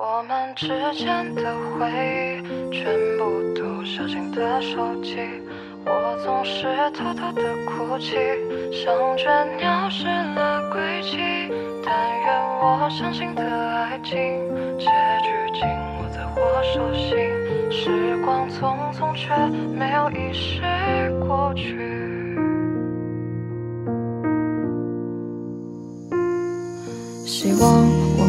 我们之间的回忆，全部都小心的收集。我总是偷偷的哭泣，像倦鸟失了归期。但愿我相信的爱情，结局紧握在我手心。时光匆匆，却没有遗失过去。希望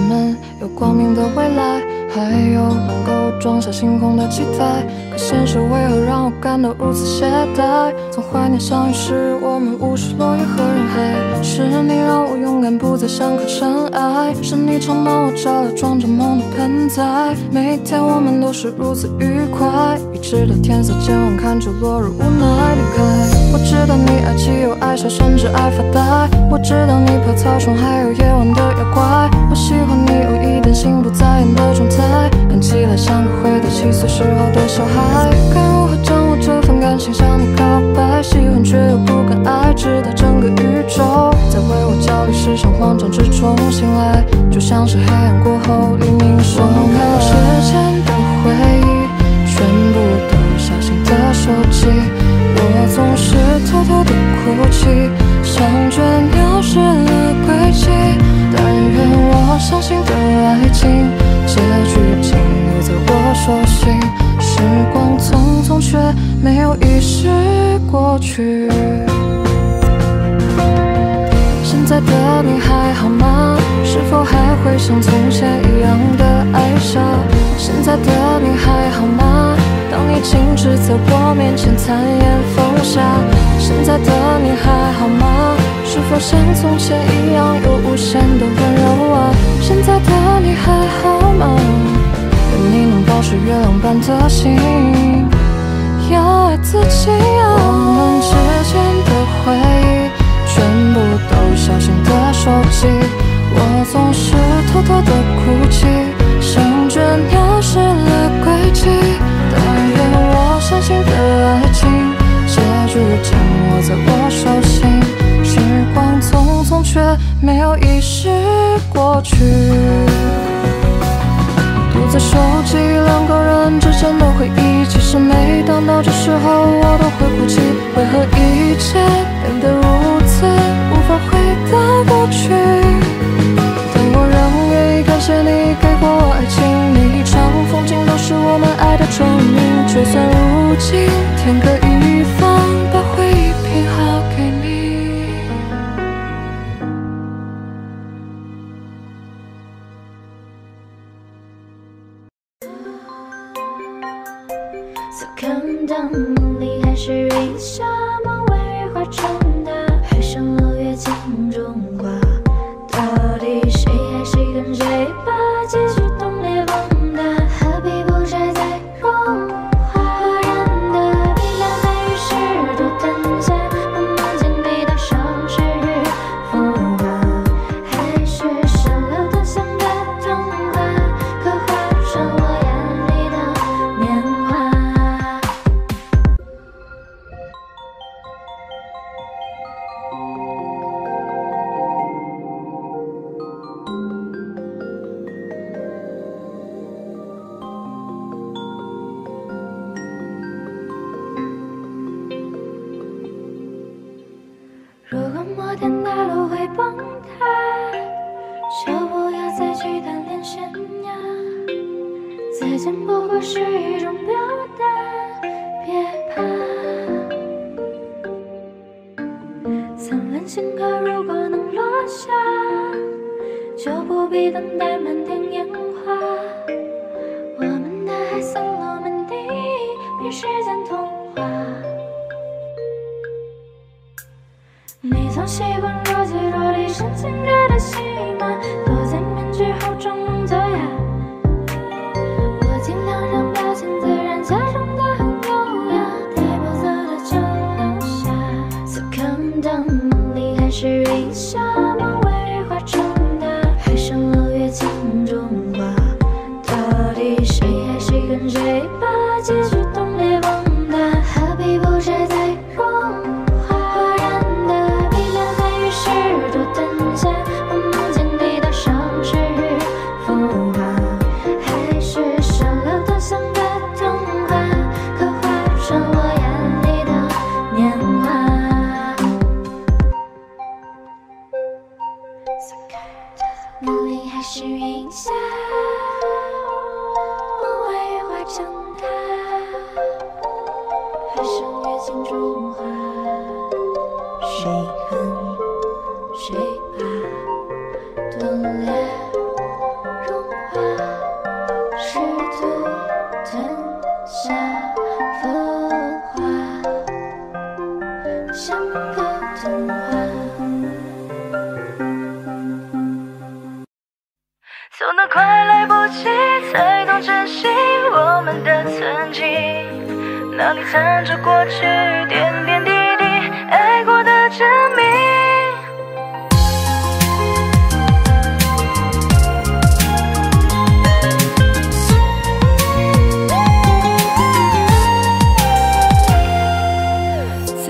们有光明的未来，还有能够装下星空的期待。可现实为何让我感到如此懈怠？从怀念相遇时，我们无视落叶和人海。是你让我勇敢，不再想靠尘埃。是你常帮我照料装着梦的盆栽。每天我们都是如此愉快，一直到天色渐晚，看着落日无奈离开。我知道你爱骑游、爱笑，甚至爱发呆。我知道你怕草丛，还有夜晚的妖怪。我喜欢你有一点心不在焉的状态，看起来像个回到七岁时候的小孩。该如何掌握这份感情，向你告白？喜欢却又不敢爱，直到整个宇宙在为我焦虑、失神、慌张之中醒来，就像是黑暗过后黎明盛开之前的回忆，全部都小心的收集。我总是偷偷的哭泣，像倦鸟失了轨迹。但愿我相信的爱情，结局紧握在我手心。时光匆匆，却没有遗失过去。现在的你还好吗？是否还会像从前一样的爱笑？现在的你还好吗？当你静止在我面前，残言风下。现在的你还好吗？是否像从前一样有无限的温柔啊？现在的你还好吗？愿你能保持月亮般的心，要爱自己啊。我们之间的回忆，全部都小心的收集。我总是偷偷的哭泣，像倦鸟失了轨迹。但愿我相信的爱情，结局紧握在我手心。时光匆匆，却没有遗失过去。独自收集两个人之间的回忆，其实每当到这时候，我都会哭泣。为何一切变得如此无法回到过去？谢你给过我爱情，每一场风景都是我们爱的证明。就算如今天各一方，把回忆拼好给你。So come down，梦里还是雨下，梦外雨化成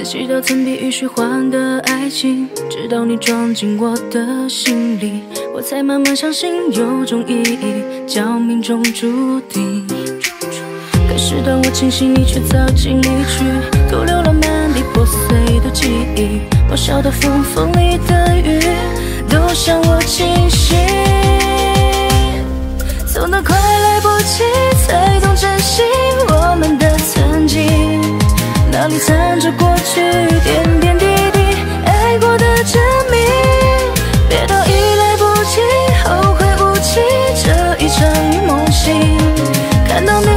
四季都曾比喻虚幻的爱情，直到你装进我的心里，我才慢慢相信有种意义叫命中注定。可是当我清醒，你却早经离去，徒留了满地破碎的记忆。我晓的风风里的雨都向我倾斜，走得快来不及，才懂珍惜我们的曾经。那里藏着过去点点滴滴，爱过的证明。别到已来不及，后悔无期，这一场梦醒。看到你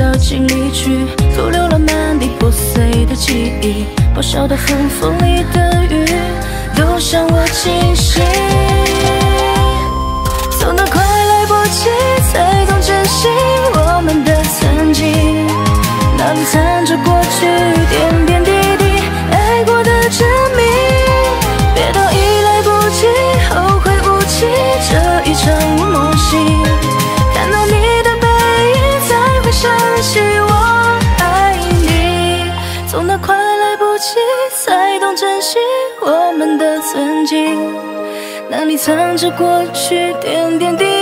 到尽离去，徒留了满地破碎的记忆。咆哮的风风里的雨都向我倾心，走得快来不及，才懂珍惜我们的曾经。那里藏着过去点点的曾经。那里藏着过去点点滴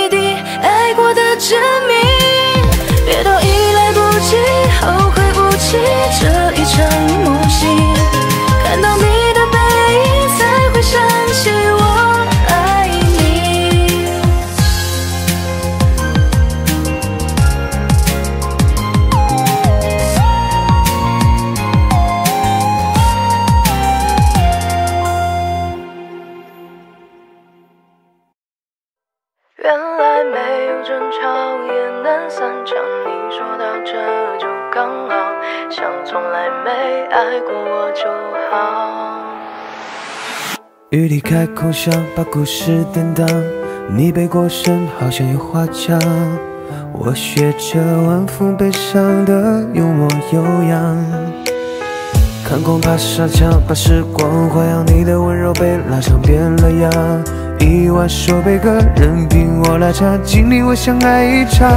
空想，把故事典当。你背过身，好像有话讲。我学着晚风悲伤的幽默悠扬。看光爬上墙，把时光还阳。你的温柔被拉长变了样。一碗手杯歌，任凭我拉长，经历我相爱一场。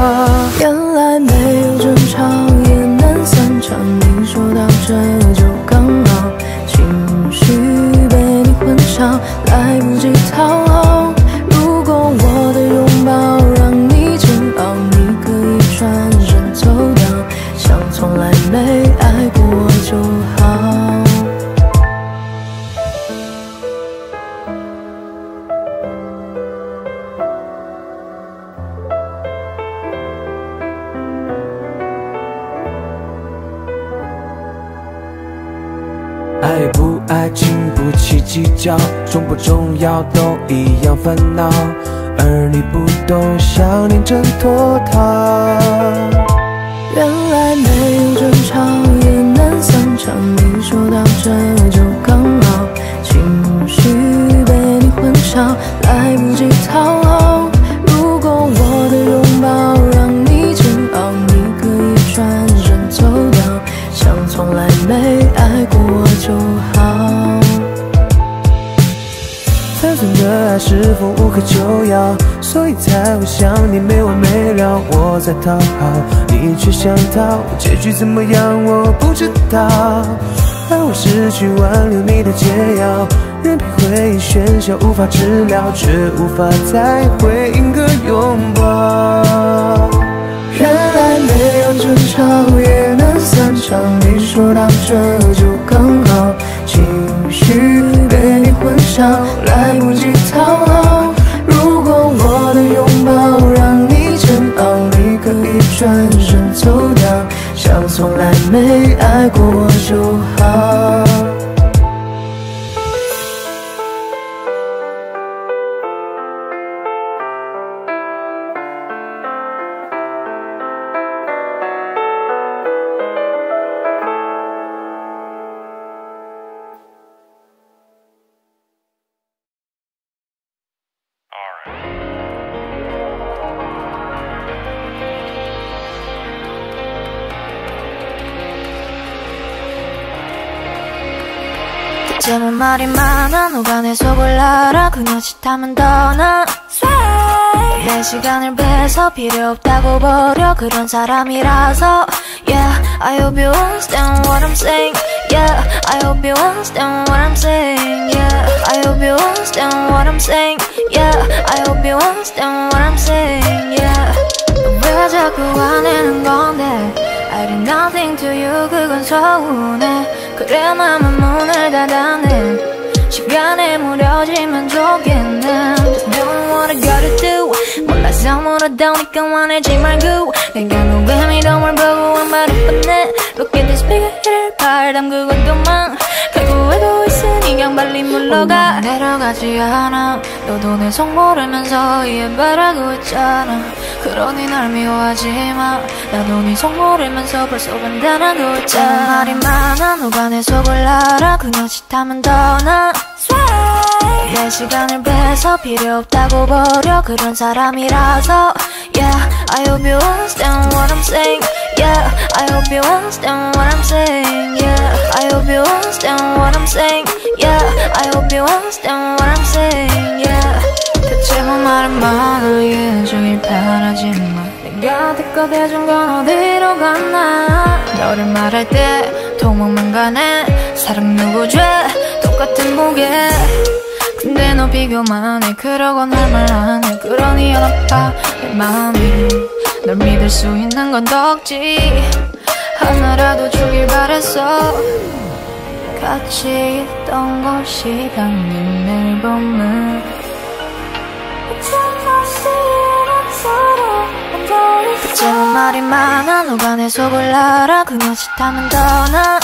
原来没有争吵也能散场，你说到这就刚好，来不及讨好。如果我的拥抱让你煎熬，你可以转身走掉，像从来没爱过我就起计较，重不重要都一样烦恼。而你不懂，想念挣脱它。原来没有争吵也能散场，你说到这就刚好，情绪被你混淆，来不及讨好。如果我的拥抱让你煎熬，你可以转身走掉，像从来没爱过我就好。的爱是否无可救药？所以才会想你没完没了。我在讨好，你却想逃，结局怎么样我不知道。而我失去挽留你的解药，任凭回忆喧嚣，无法治疗，却无法再回应个拥抱。原来没有争吵也能散场，你说到这就刚好，情许被你混淆，来不及讨好。如果我的拥抱让你煎熬，你可以转身走掉，像从来没爱过我就好。 많아 누가 내 속을 알아 그녀 짓 하면 더나 내 시간을 뺏어 필요 없다고 버려 그런 사람이라서 Yeah I hope you understand what I'm saying Yeah I hope you understand what I'm saying Yeah I hope you understand what I'm saying Yeah I hope you understand what I'm saying Yeah 왜 자꾸 화내는 건데 I did nothing to you 그건 서운해 그래 맘은 문을 닫아내 시간에 무뎌지면 좋겠네 Just doing what I gotta do 몰라서 물어다니까 화내지 말고 내가 누구의 미동을 보고 한 말을 뻔해 Look at this big hitter 발 담그고 도망 알고 있으니 빨리 물러가. 내려가지 않아. 너도 내 속 모르면서 이해 바라고 있잖아. 그러니 날 미워하지 마. 나도 네 속 모르면서 벌써 간단하고 있잖아. 말이 많아. 누가 내 속을 알아? 그녀 짓하면 더나. 내 시간을 뺏어 필요 없다고 버려. 그런 사람이라서. Yeah I hope you understand what I'm saying Yeah I hope you understand what I'm saying Yeah I hope you understand what I'm saying Yeah I hope you understand what I'm saying Yeah 대체 뭐 말은 많아 예정일 바라지만 내가 듣고 대준 건 어디로 갔나 너를 말할 때 도망만 가네 사랑 누구 죄 똑같은 무게 근데 너 비교만 해 그러곤 할 말 안해 그러니 안 아파 내 마음이 널 믿을 수 있는 건 덕지. 하나라도 주길 바랬어. 같이 있던 곳이 담긴 앨범을 뭐 말이 많아 누가 내 속을 알아? 그녀 짓하면 더나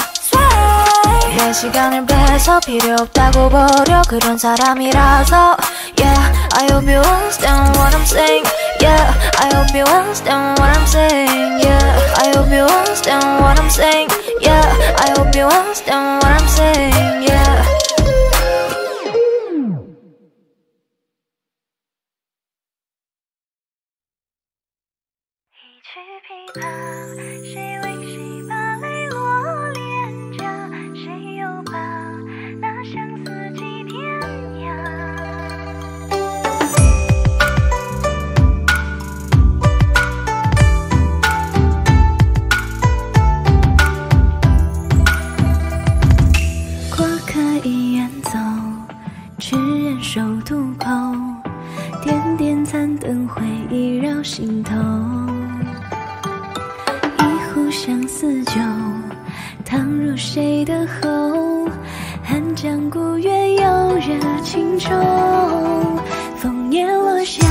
내 시간을 뺏어 필요 없다고 버려 그런 사람이라서 Yeah I hope you understand what I'm saying Yeah I hope you understand what I'm saying Yeah I hope you understand what I'm saying Yeah I hope you understand what I'm saying Yeah 首渡口，点点残灯回忆绕心头。一壶相思酒，烫入谁的喉？寒江孤月有热情愁。枫叶落下，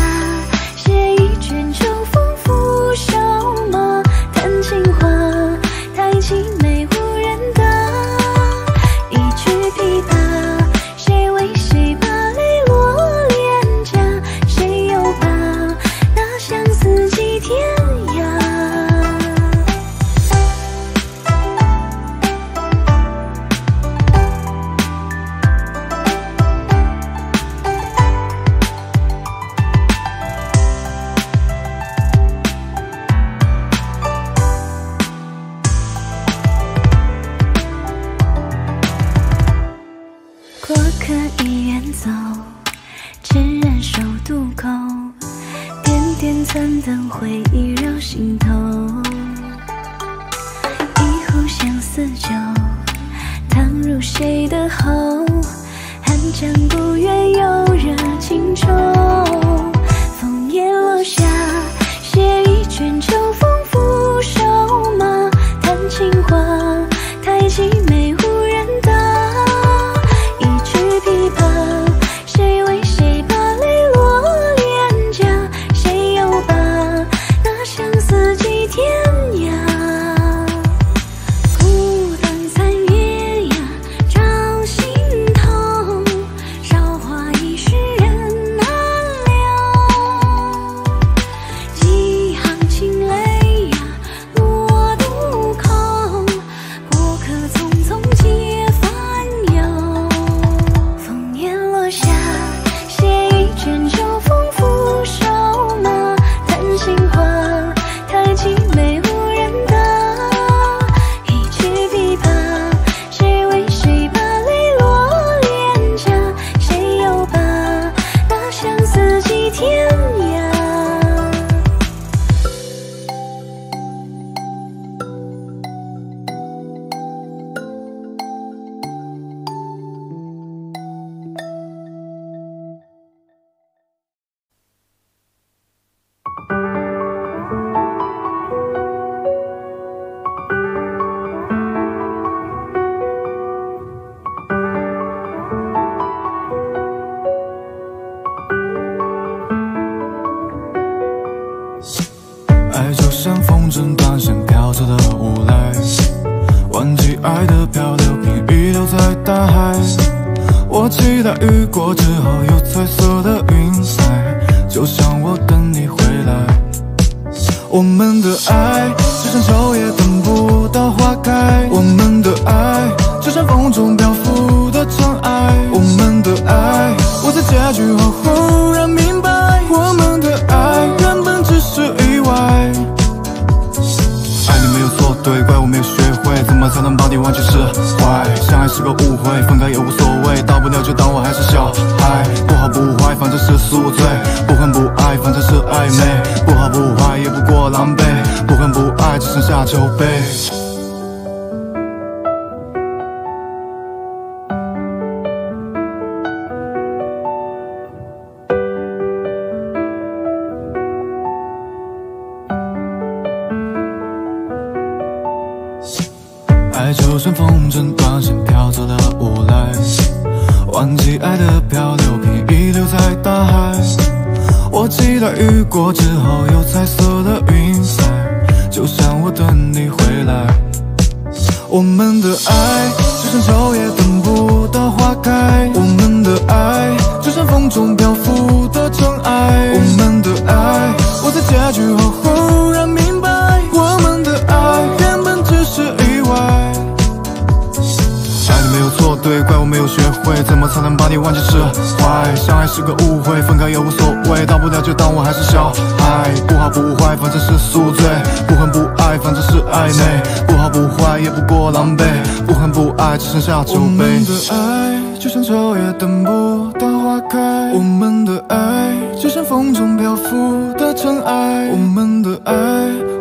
没有学会怎么才能把你忘记释怀相爱是个误会分开也无所谓大不了就当我还是小孩不好不坏反正是宿醉不恨不爱反正是暧昧不好不坏也不过狼狈。不恨不爱只剩下酒杯我们的爱就像秋叶等不到花开我们的爱就像风中漂浮的尘埃我们的爱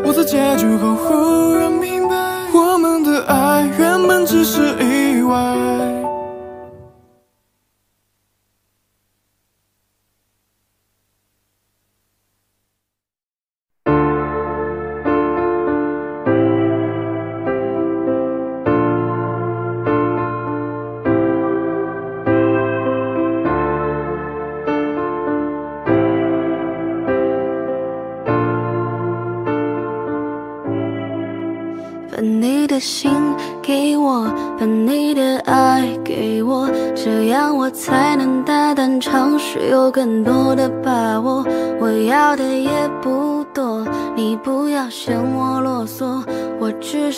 我在结局后忽然明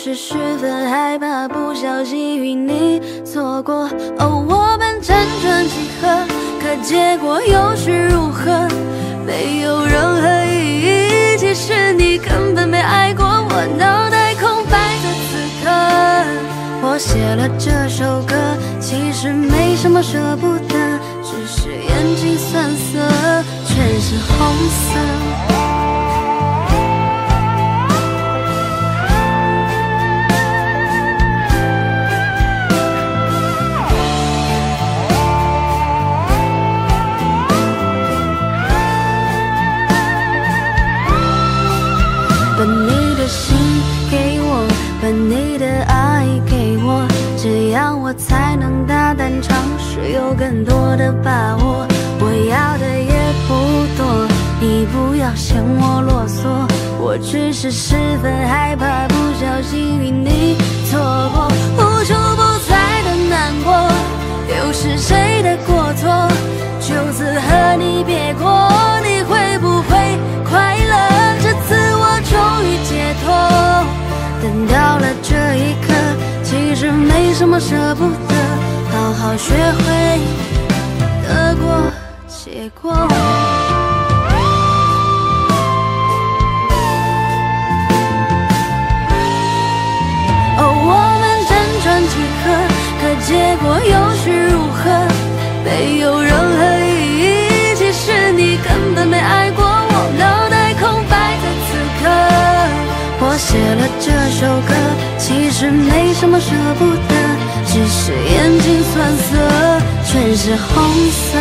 是十分害怕不小心与你错过。哦我们辗转几何可结果又是如何？没有任何意义其实你根本没爱过我脑袋空白在此刻我写了这首歌其实没什么舍不得只是眼睛酸涩全是红色。把握我要的也不多你不要嫌我啰嗦我只是十分害怕不小心与你错过无处不在的难过又是谁的过错？就此和你别过你会不会快乐？这次我终于解脱等到了这一刻其实没什么舍不得好好学会过。哦，我们辗转几何，可结果又是如何？没有任何意义，其实你根本没爱过我，脑袋空白的此刻，我写了这首歌，其实没什么舍不得。只是眼睛酸涩，全是红色。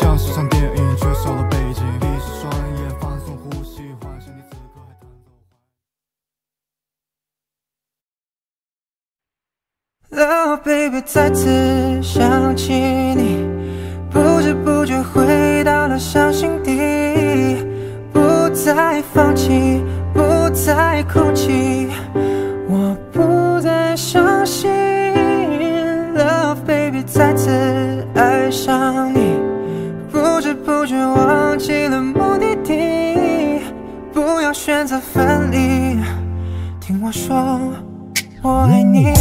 像是场电影，缺少了背景，闭上双眼，放松呼吸，唤醒你此刻还弹奏。Oh baby，再次想起你，不知不觉回到了伤心地，不再放弃，不再哭泣。选择分离听我说我爱你。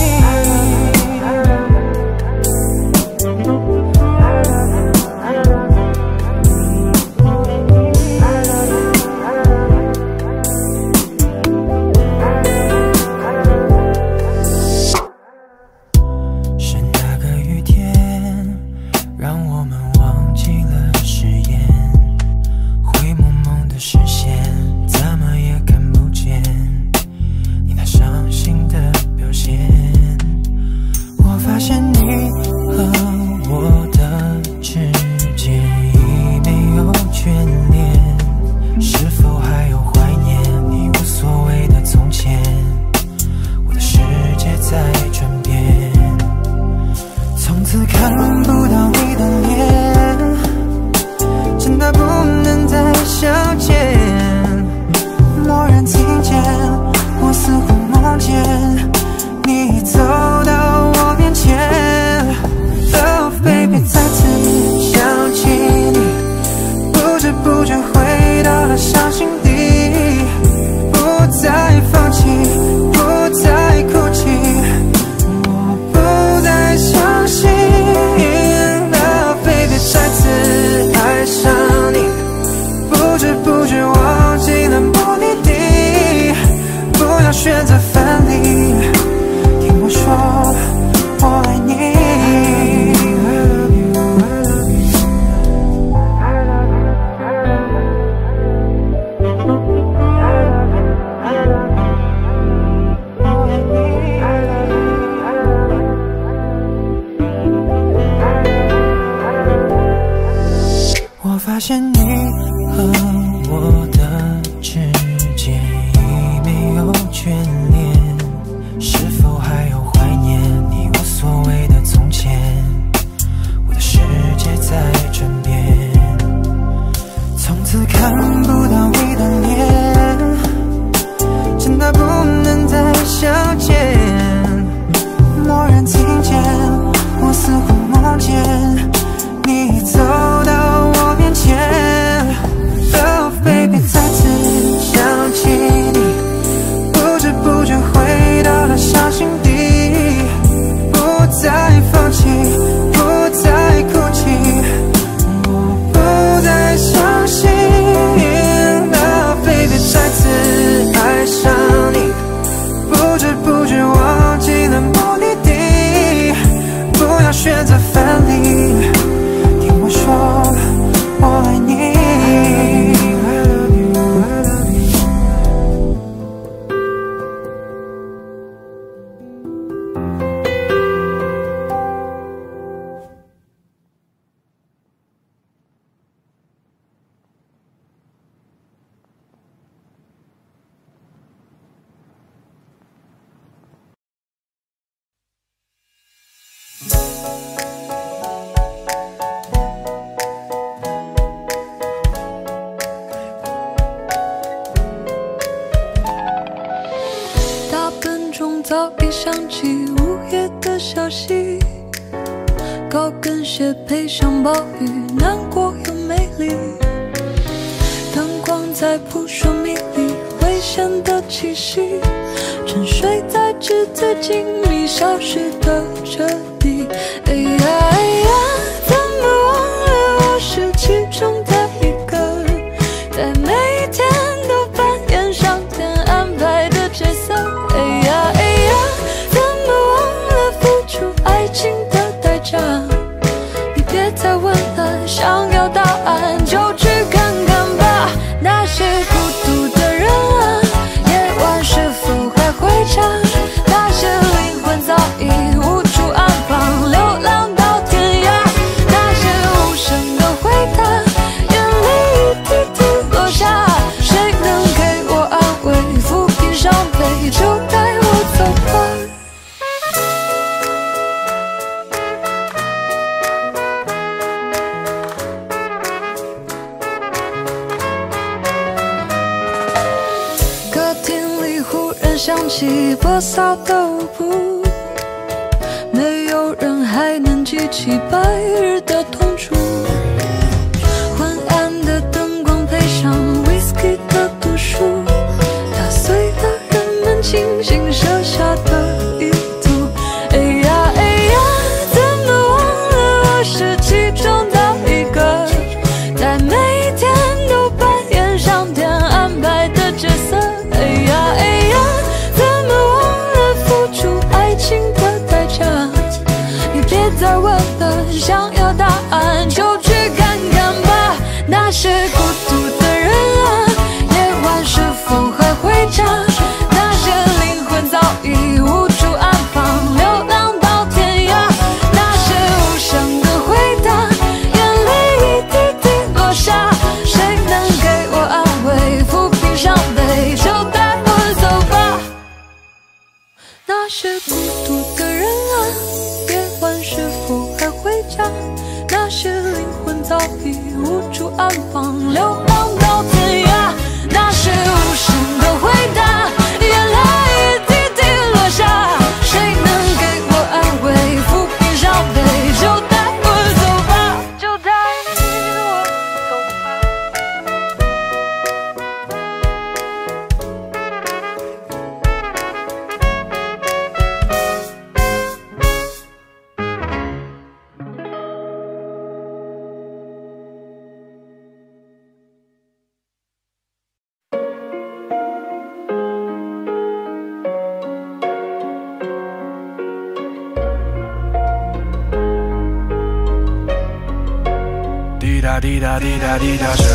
滴答。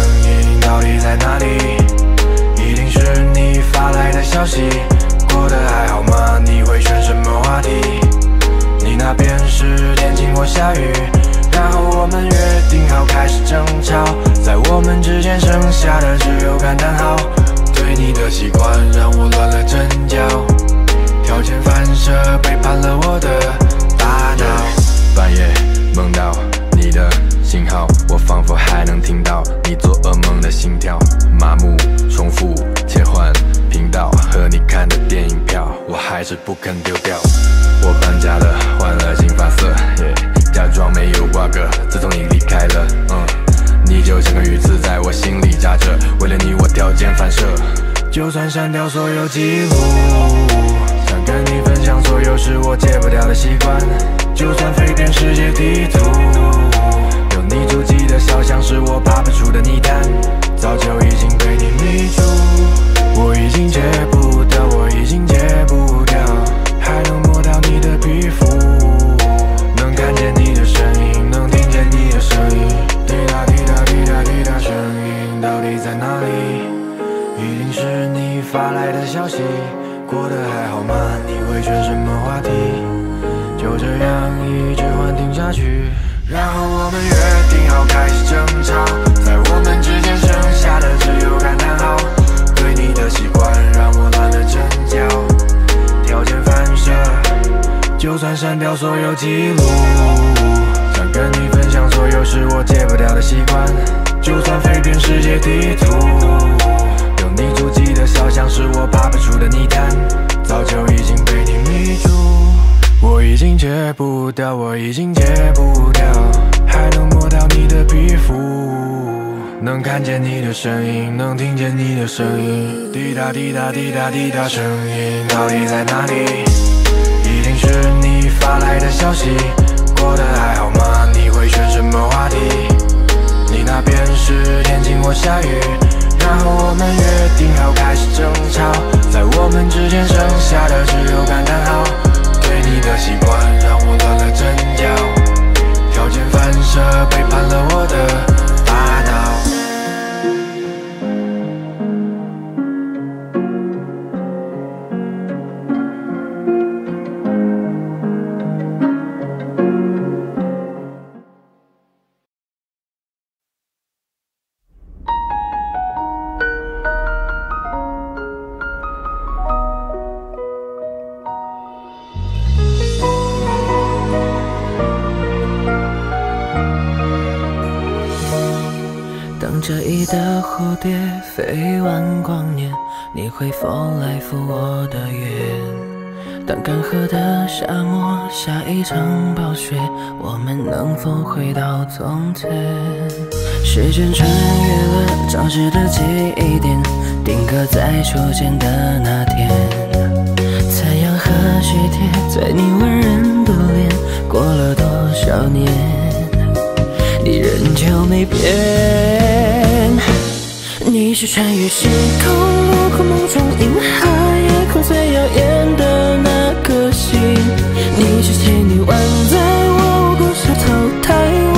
我已经戒不掉还能摸到你的皮肤能看见你的声音能听见你的声音滴答滴答滴答滴答声音到底在哪里？一定是你发来的消息过得还好吗？你会选什么话题？你那边是天晴或下雨然后我们约定好开始争吵在我们之间剩下的只有感叹号对你的习惯。乱了阵脚条件反射背叛了我的我的眼。当干涸的沙漠下一场暴雪，我们能否回到从前？时间穿越了潮湿的记忆点，定格在初见的那天。残阳和雪贴在你温润的脸，过了多少年，你仍旧没变。你是穿越时空。和梦中银河夜空最耀眼的那颗星。你是仙女，宛在我故事投胎。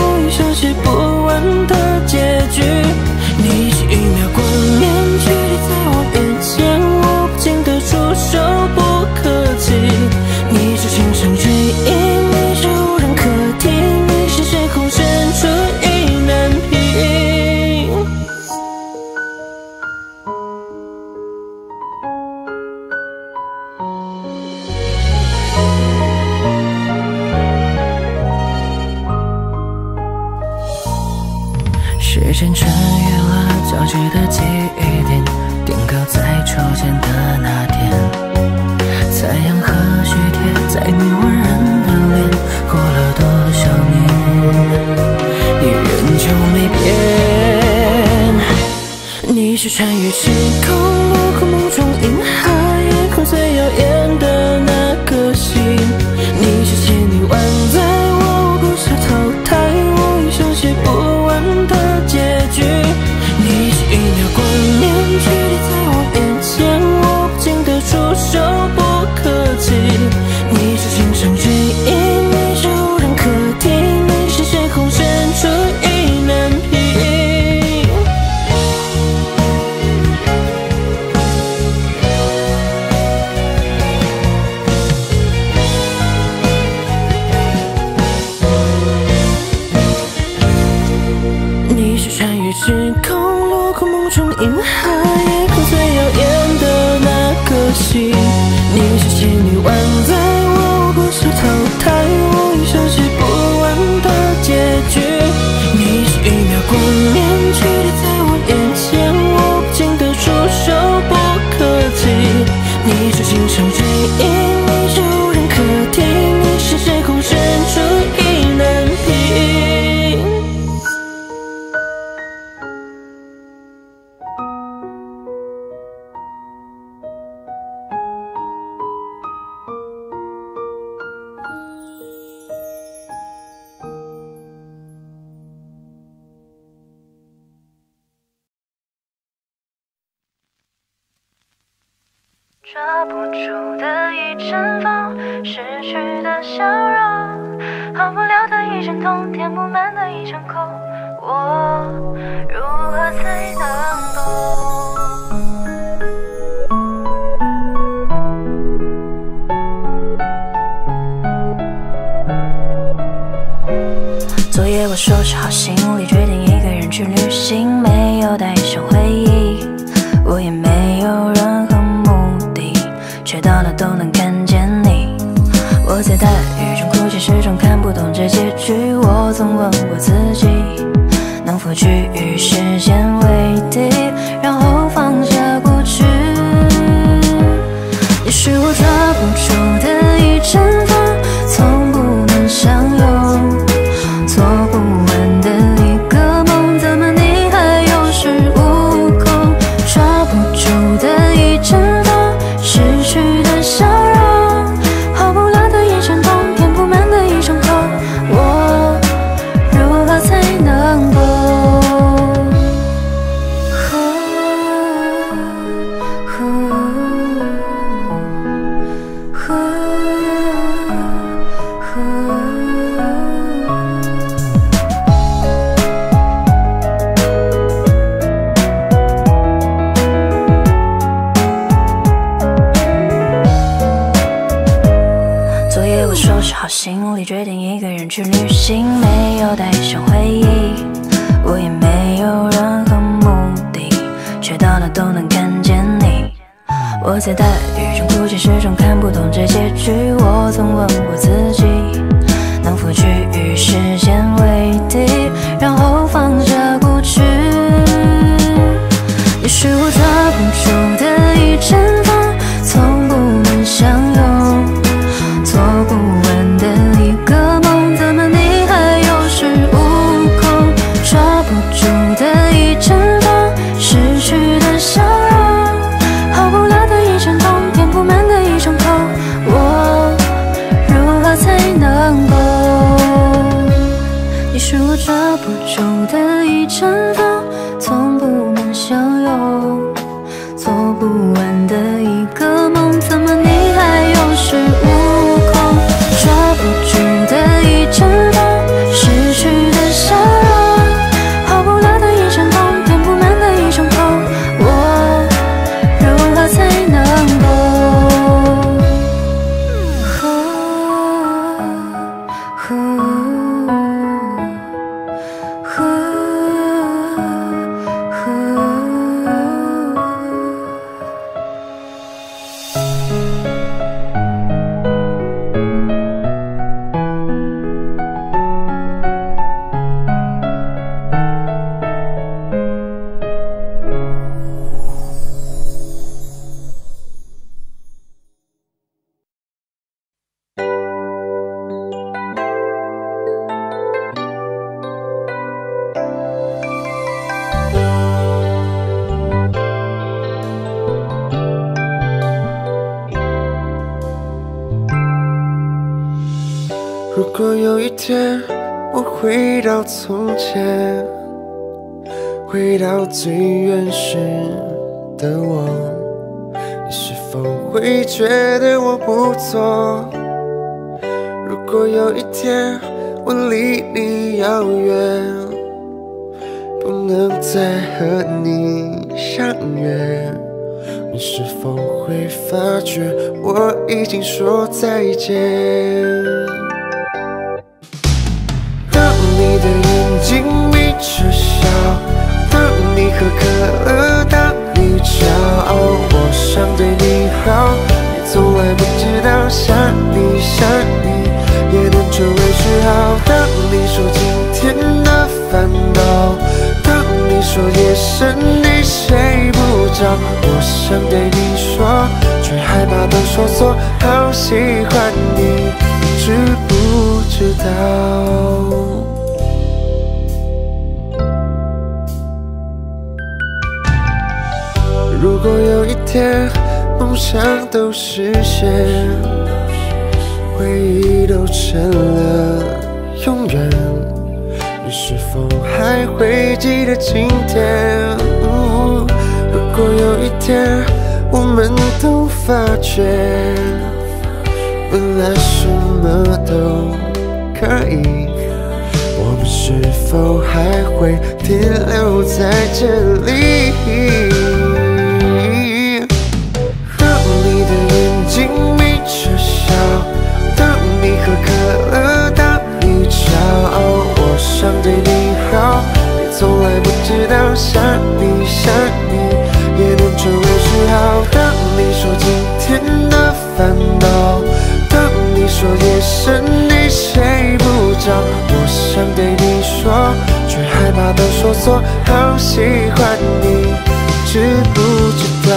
抓不住的一阵原来什么都可以，我们是否还会停留在这里？当你的眼睛眯着笑，当你喝可乐，当你骄傲，我想对你好，你从来不知道，想你想你也能成为嗜好。当你说今天的烦恼，说夜深你睡不着，我想对你说，却害怕都说错，好喜欢你，知不知道？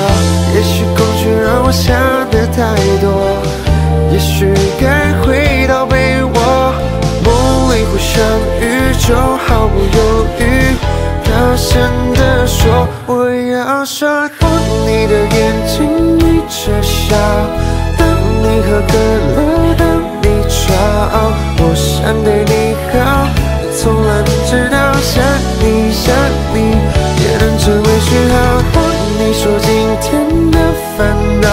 也许恐惧让我想的太多，也许该回到被窝，梦里互相遇就毫不犹豫，大声地说我要说。当你的眼睛眯着笑，当你喝可乐，傲，我想对你好，你从来不知道，想你想你也能成为嗜好。当你说今天的烦恼，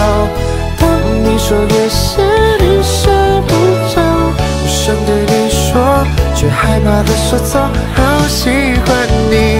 当你说夜深你睡不着，我想对你说，却害怕的说错，好喜欢你，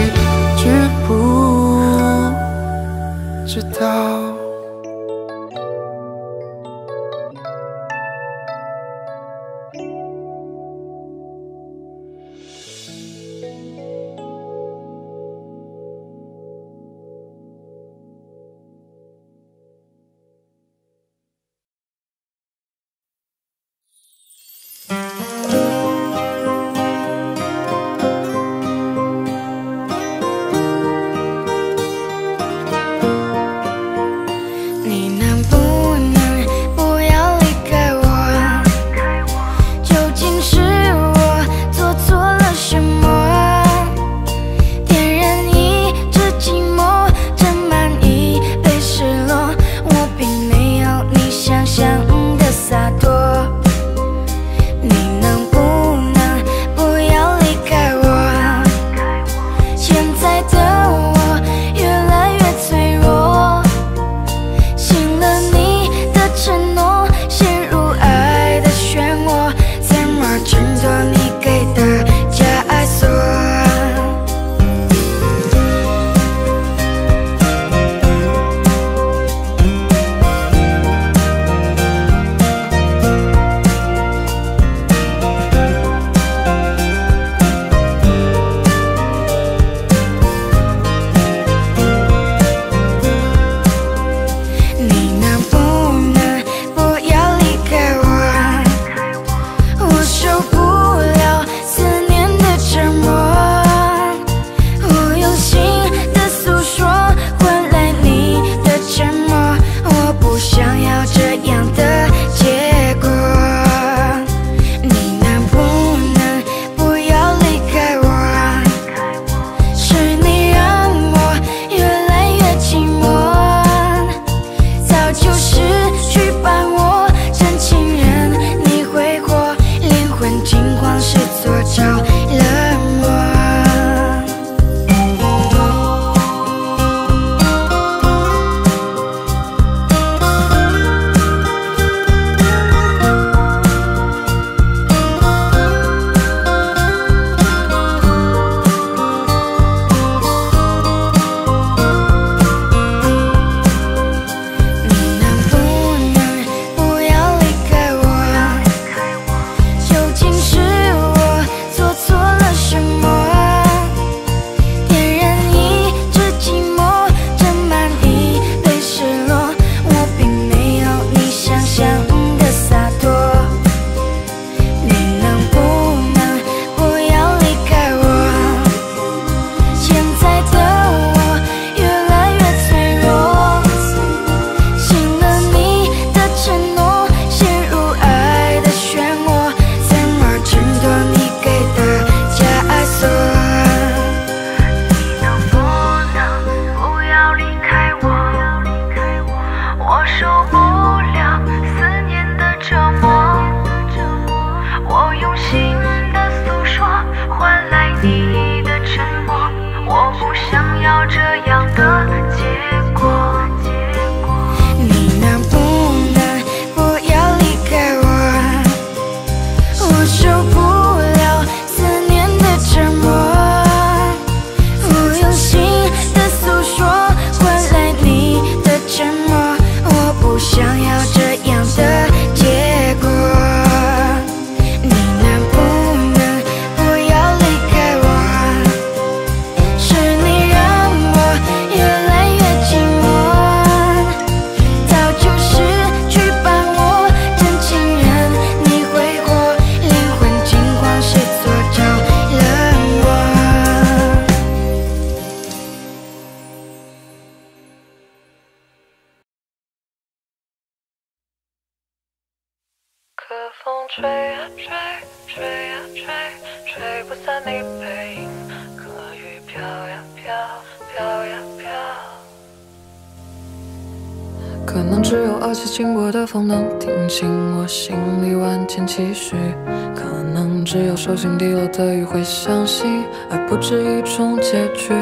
一种结局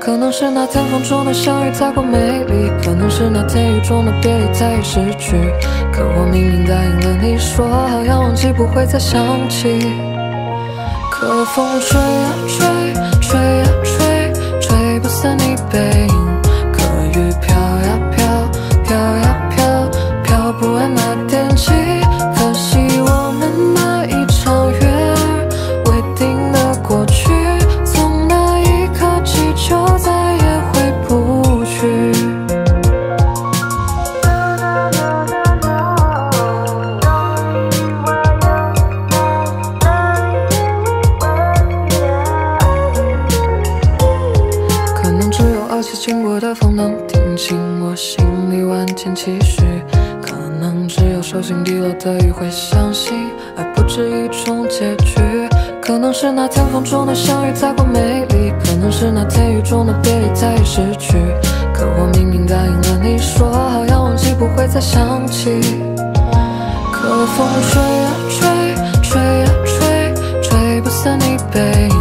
可能是那天风中的相遇太过美丽可能是那天雨中的别离再失去可我明明答应了你说好要忘记不会再想起可风吹呀吹吹呀吹吹不散你背影。可雨飘呀飘飘呀飘飘不完那是那天风中的相遇太过美丽，可能是那天雨中的别离太易失去。可我明明答应了你，说好要忘记，不会再想起。可风吹啊吹，吹啊吹，吹不散你背影。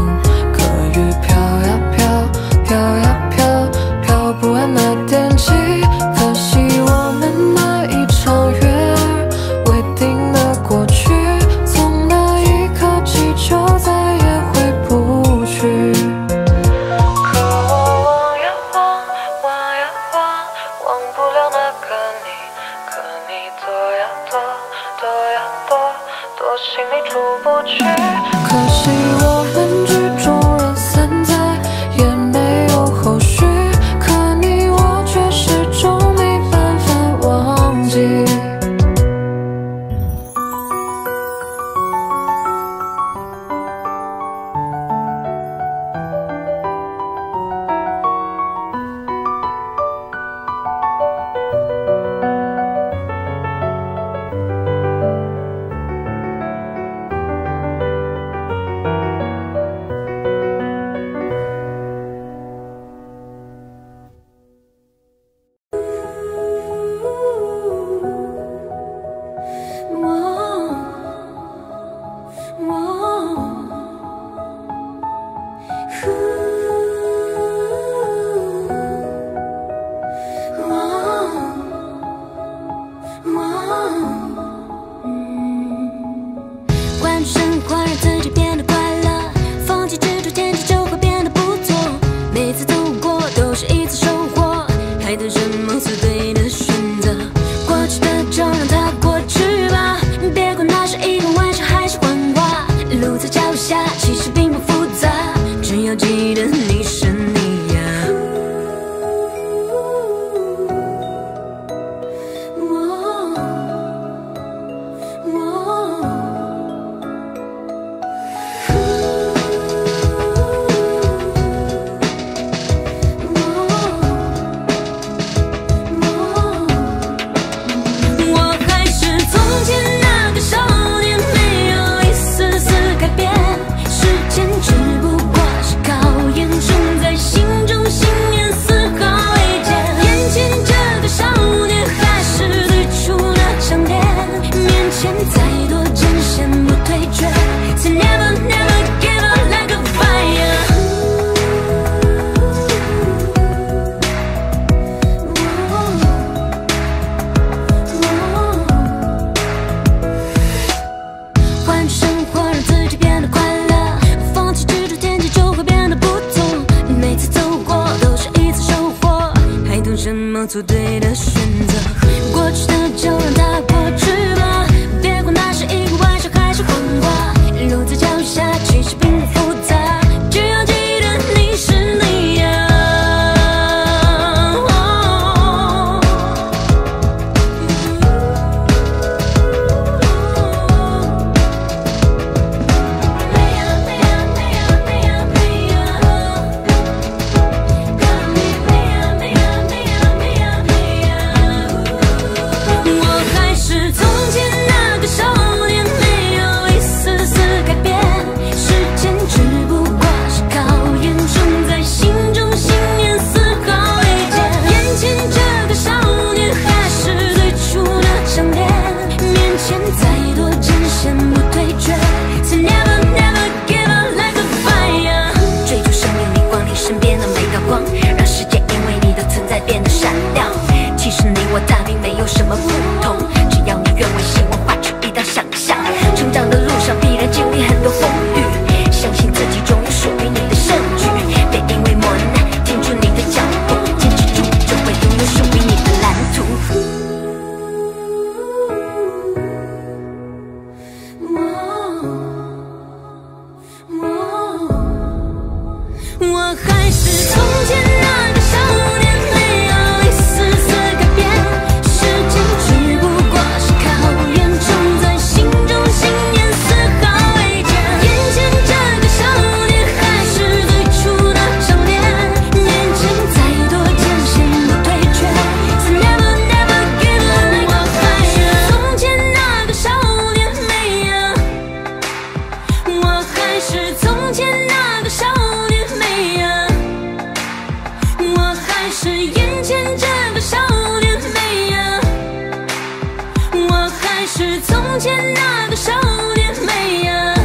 是从前那个少年，没有。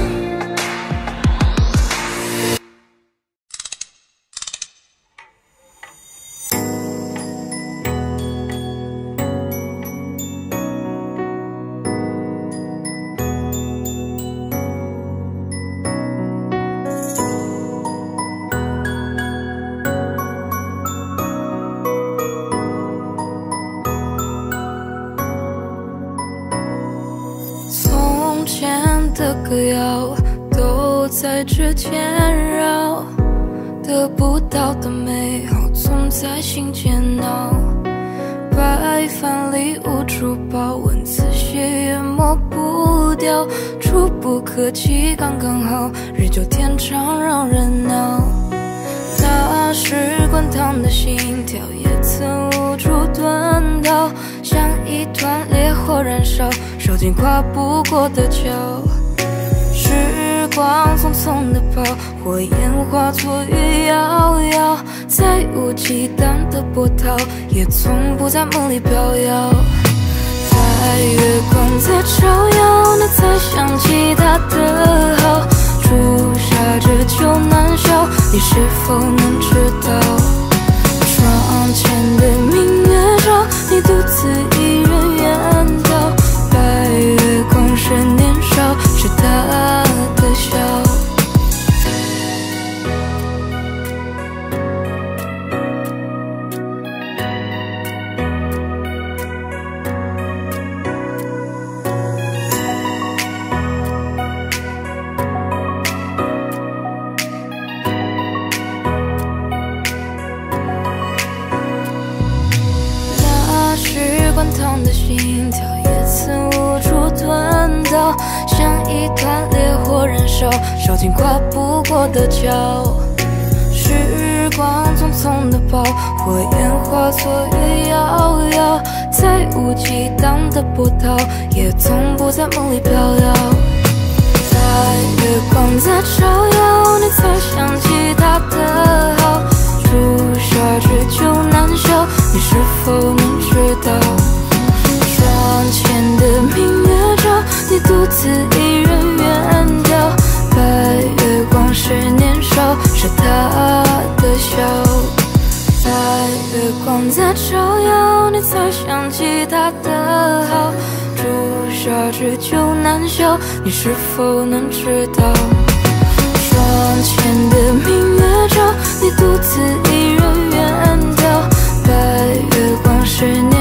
在指尖绕，得不到的美好总在心间闹。白饭里无处报，文字写也抹不掉，触不可及刚刚好，日久天长让人恼。那时滚烫的心跳也曾无处遁逃，像一团烈火燃烧，烧尽跨不过的桥。光匆匆的跑，火焰化作雨遥遥，再无忌惮的波涛，也从不在梦里飘摇。在月光在照耀，你才想起他的好。朱砂痣久难消，你是否能知道？窗前的明月照，你独自一火焰化作雨遥遥，再无忌惮的波涛，也从不在梦里飘摇。在月光在照耀，你才想起他的好。朱砂痣久难消，你是否能知道？窗前的明月照，你独自其他的好。朱砂痣久难消，你是否能知道？窗前的明月照，你独自一人远眺。白月光是你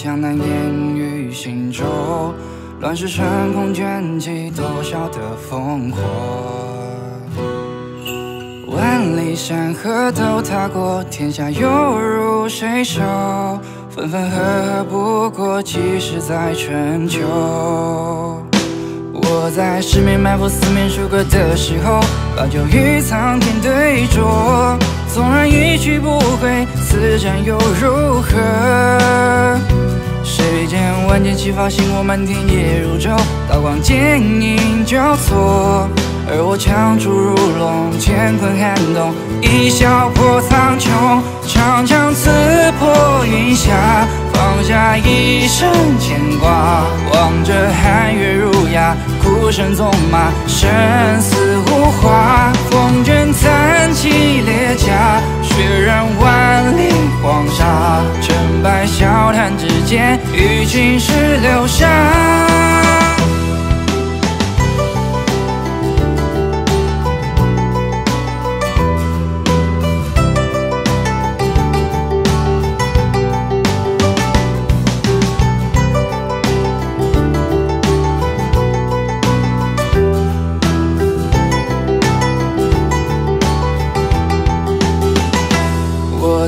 江南烟雨行舟，乱世成空卷起多少的烽火。万里山河都踏过，天下又如谁手？分分合合不过几时在春秋。我在十面埋伏、四面楚歌的时候，把酒与苍天对酌。纵然一去不回，此战又如何？谁见万箭齐发，星火满天夜如昼，刀光剑影交错。而我枪出如龙，乾坤撼动，一笑破苍穹，长枪刺破云霞，放下一生牵挂。望着寒月如牙，孤身纵马，生死无话。风卷残骑裂甲，血染万里黄沙。成败笑谈之间，与青史留下。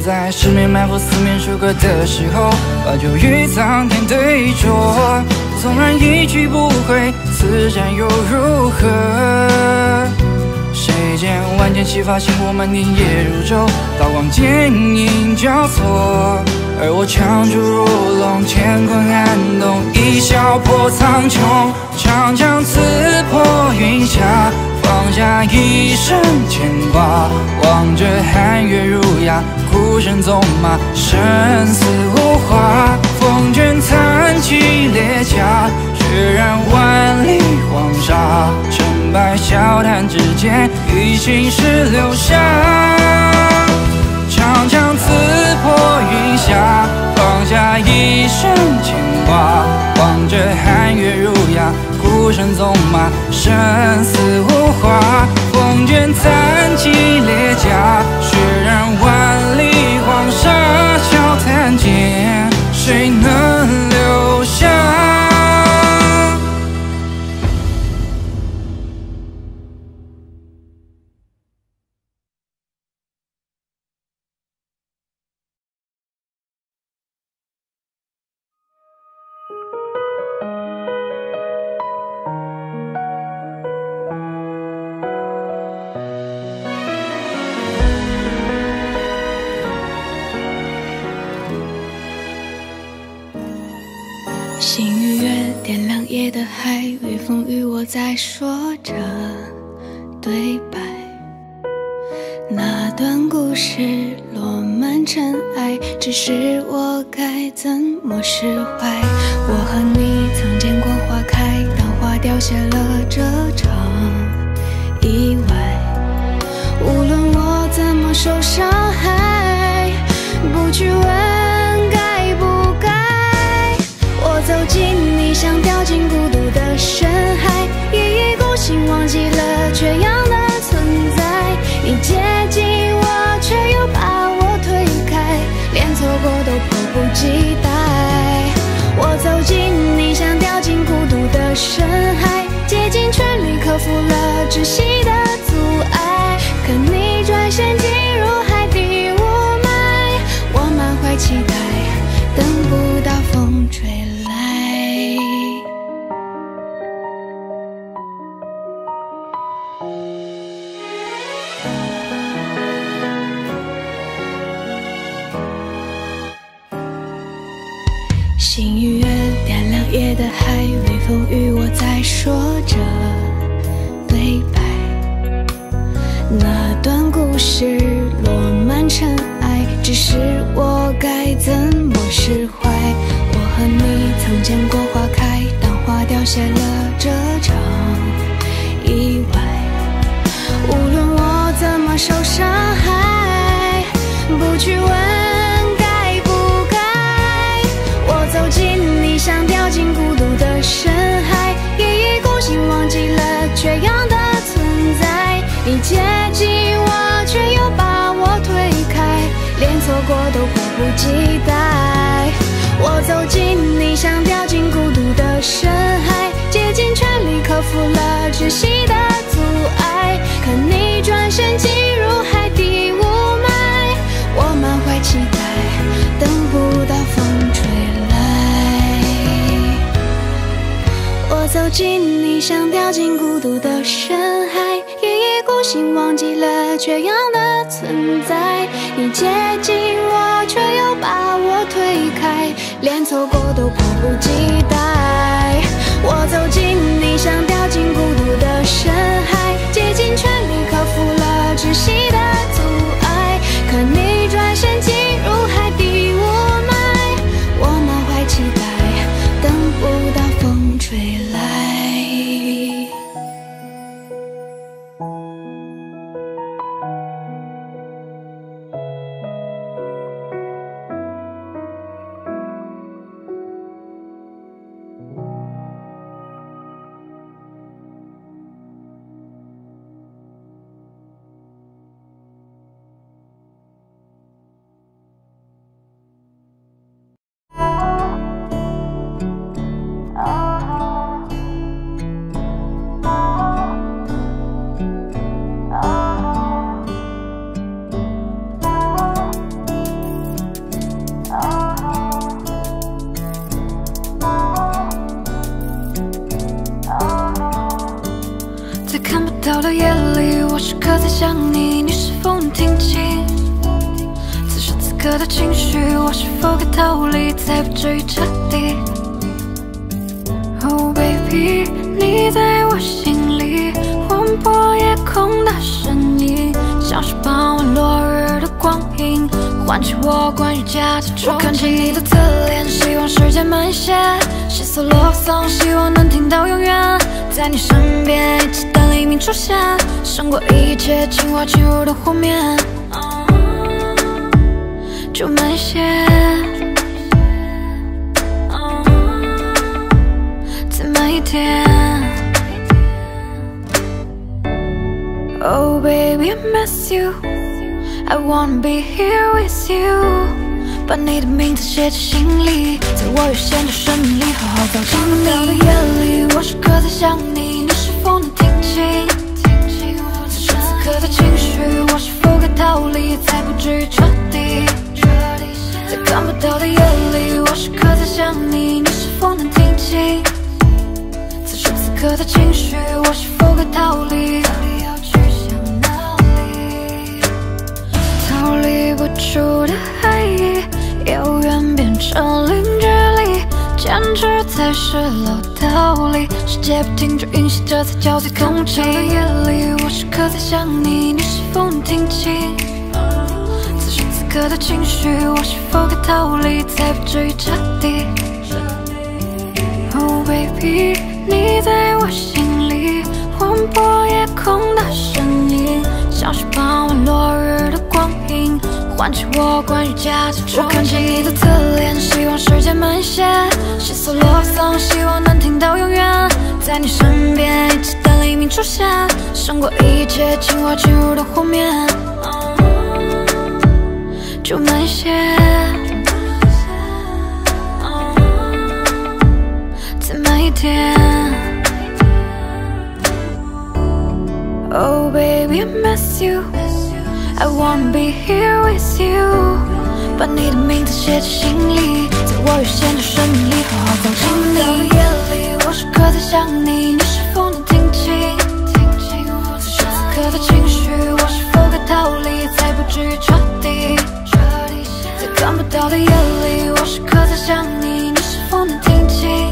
在十面埋伏、四面楚歌的时候，把酒与苍天对酌。纵然一去不回，此战又如何？谁见万箭齐发，星火满天夜如昼，刀光剑影交错。而我枪出如龙，乾坤撼动，一笑破苍穹，长枪刺破云霞。放下一生牵挂，望着寒月如牙，孤身纵马，生死无话。风卷残骑列甲，血染万里黄沙。成败笑谈之间，与青史留下。长枪刺破云霞，放下一生牵挂，望着寒月如牙。声纵马，生死无话。风卷残骑裂甲，血染万释怀？我和你曾见过花开，当花凋谢了这场意外。无论我怎么受伤害，不去问该不该。我。走进你，像掉进深海，竭尽全力克服了窒息的阻碍。可你转身进入海底雾霾，我满怀期待，等不到风我都迫不及待，我走进你像掉进孤独的深海，竭尽全力克服了窒息的阻碍，可你转身进入海底雾霾，我满怀期待，等不到风吹来，我走进你像掉进孤独的深海。孤星，忘记了缺氧的存在。你接近我，却又把我推开，连错过都迫不及待。我走进你，像掉进孤独的深海，竭尽全力克服了窒息的你身边，一起等黎明出现，胜过一切情话侵入的湖面。就慢些，再慢一点。Oh baby, I miss you. I wanna be here with you. 把你的名字写进心里，在我有限的生命里好好走进你。的夜里，我时刻在想你，你是否能听清？此时此刻的情绪，我是否该逃离，才不至于彻底？在看不到的夜里，我时刻在想你，你是否能听清？此时此刻的情绪，我是否该逃离？到底要去向哪里？逃离不出的爱，成零距离，坚持才是老道理。世界不停止运行，这才叫最空气。的夜里，我时刻在想你，你是否能听清？此时此刻的情绪，我是否该逃离，才不至于彻底？Oh baby，你在我心里，划破夜空的声音，像是傍晚落日唤起我关于家的憧憬。我看见你的侧脸，希望时间慢些，写首 love song，希望能听到永远。在你身边，一起等黎明出现，胜过一切情话侵入的湖面。就慢些，再慢一点。Oh baby, I miss you. I wanna be here with you. 把你的名字写进心里，在我有限的生命里好好走进你。夜里，我时刻在想你，你是否能听清？此时此刻的情绪，我是否该逃离，才不至于彻底？在看不到的夜里，我时刻在想你，你是否能听清？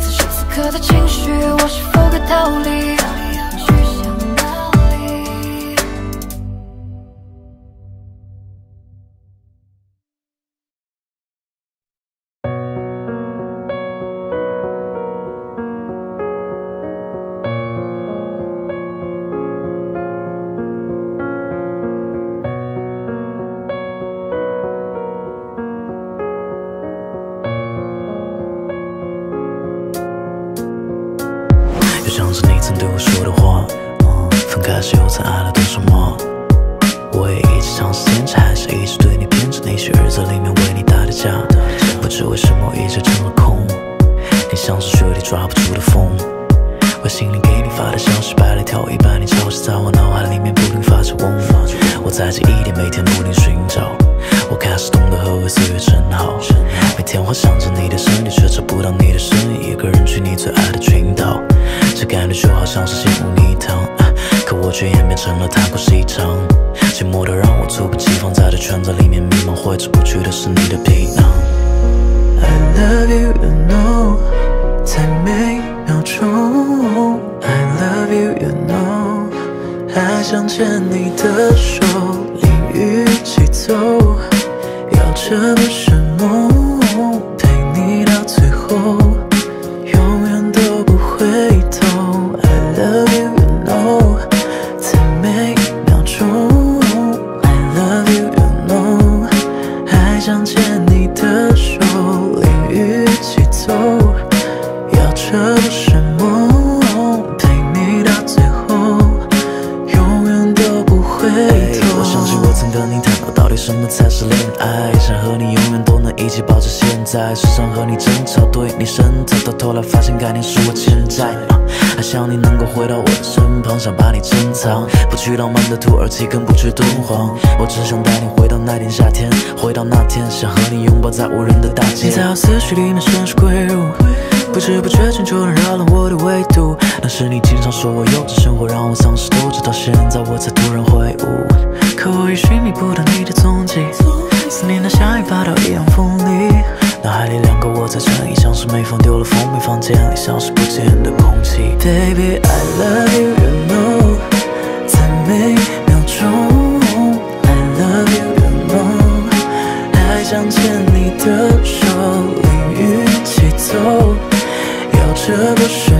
此时此刻的情绪，我是否该逃离？现在我才突然悔悟可我已寻觅不到你的踪迹。思念它像一把刀一样锋利脑海里两个我在权衡像是没蜂丢了蜂蜜房间里消失不见的空气。Baby i love you you know 在每秒钟 i love you you know 还想牵你的手淋雨一起走要这不舍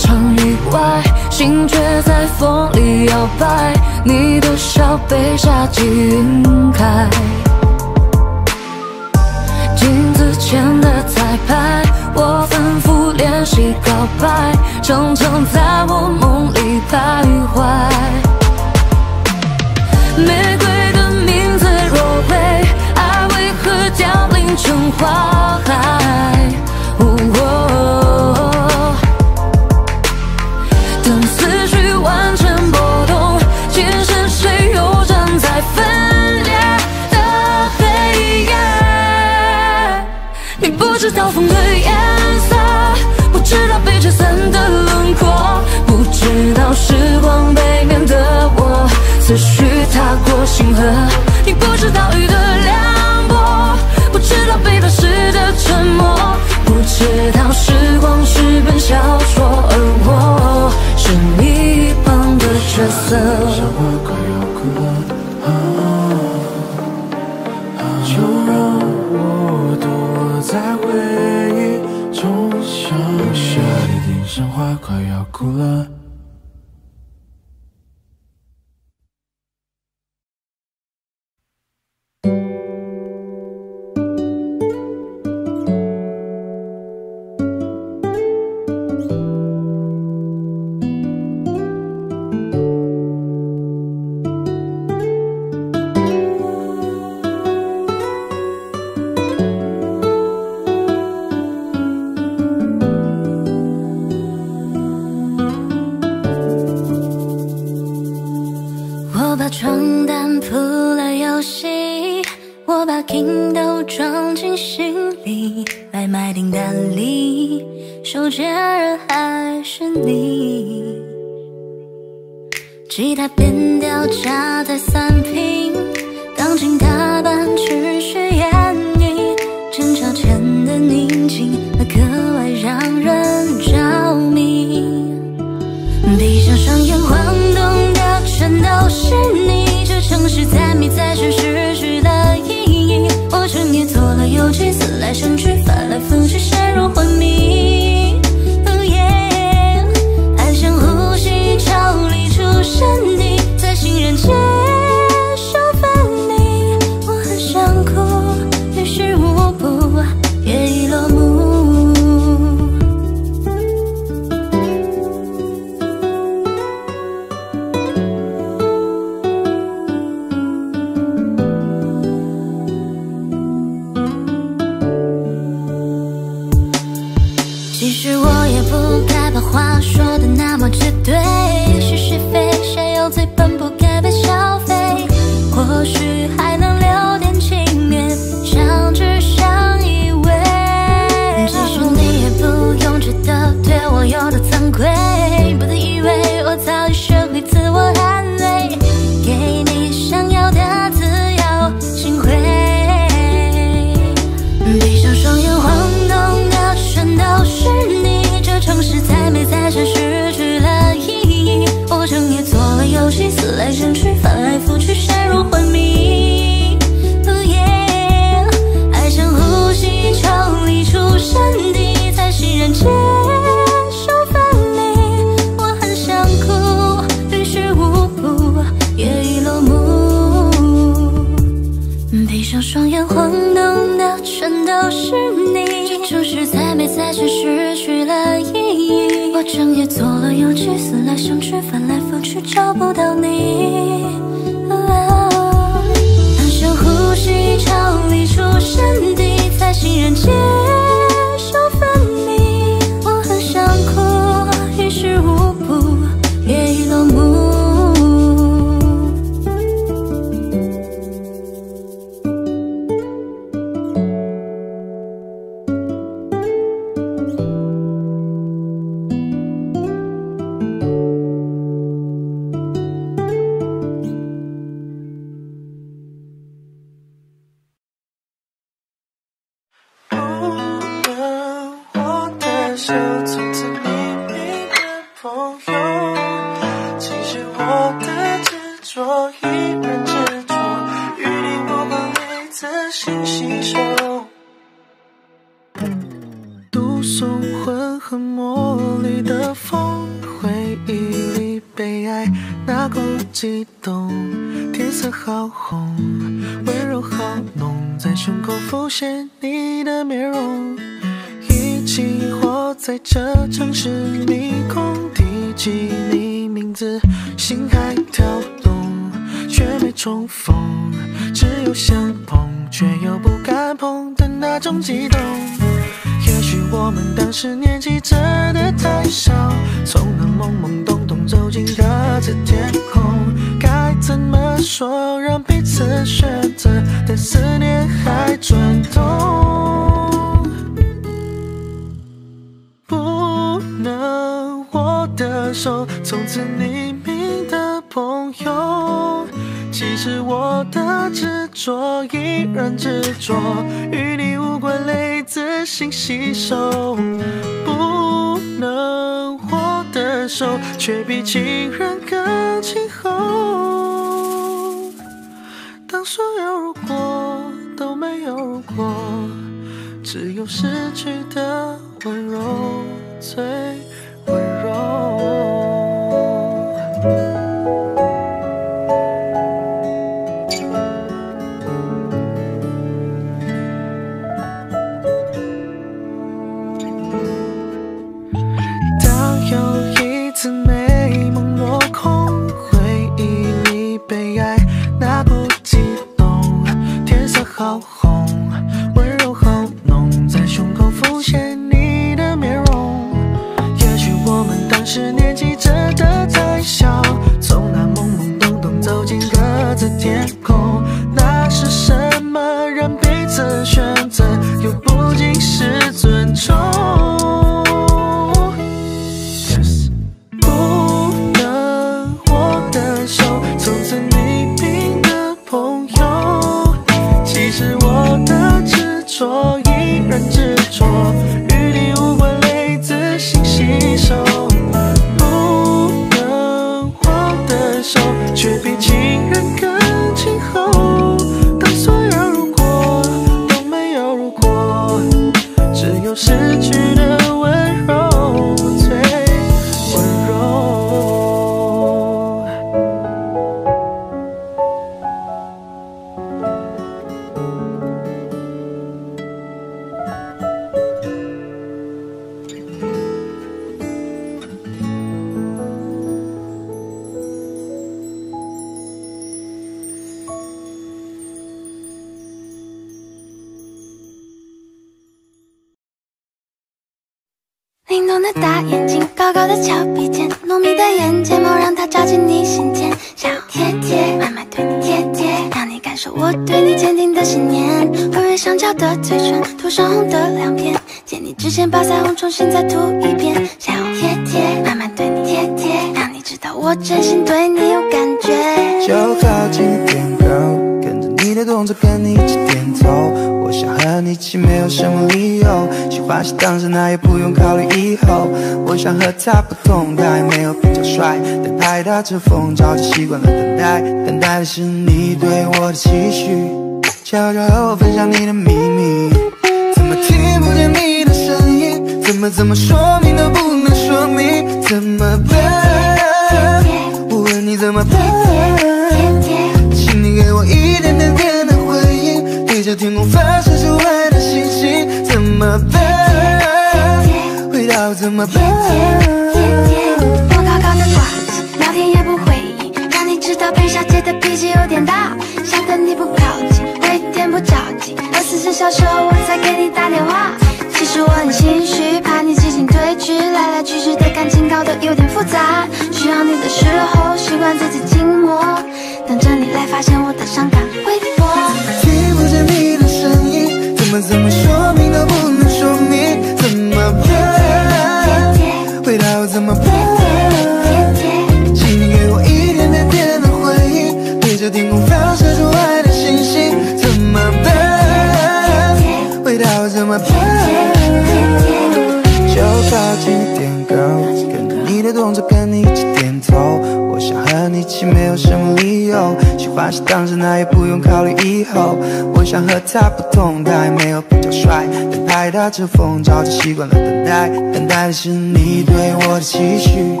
想和他不同，他也没有比较帅。在拍打着风，早就习惯了等待，等待的是你对我的期许，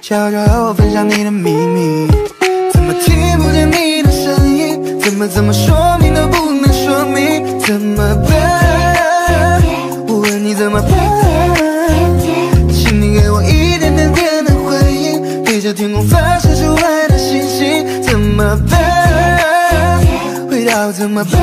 悄悄和我分享你的秘密。怎么听不见你的声音？怎么怎么说明都不能说明？怎么办？么贴贴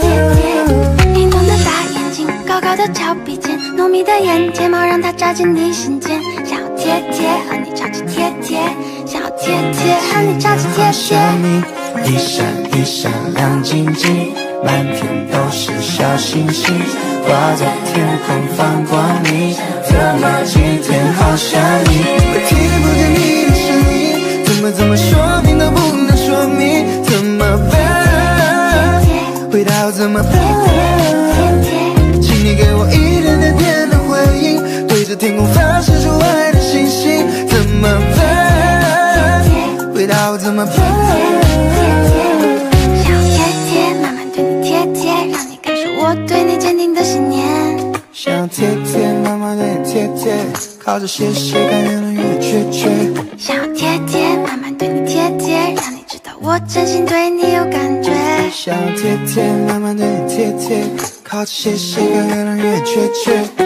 贴贴云动的大眼睛高高的翘鼻尖浓密的眼睫毛让它扎进你心间想要贴贴和你超级贴贴想要贴贴和你超级贴贴你一闪一闪亮晶晶满天都是小星星挂在天空放光明怎么今天好想你我听不见你的声音怎么怎么说怎么？请你给我一点点点的回应，对着天空发射出爱的信息。怎么？回答我怎么？想要贴贴，慢慢对你贴贴，让你感受我对你坚定的信念。想要贴贴，慢慢对你贴贴，靠着谢谢感应的圆圆圈。想要贴贴，慢慢对你贴贴，让你知道我真心对你有感。 티티 나만 되는 티티 거짓 시간이랑 해 취취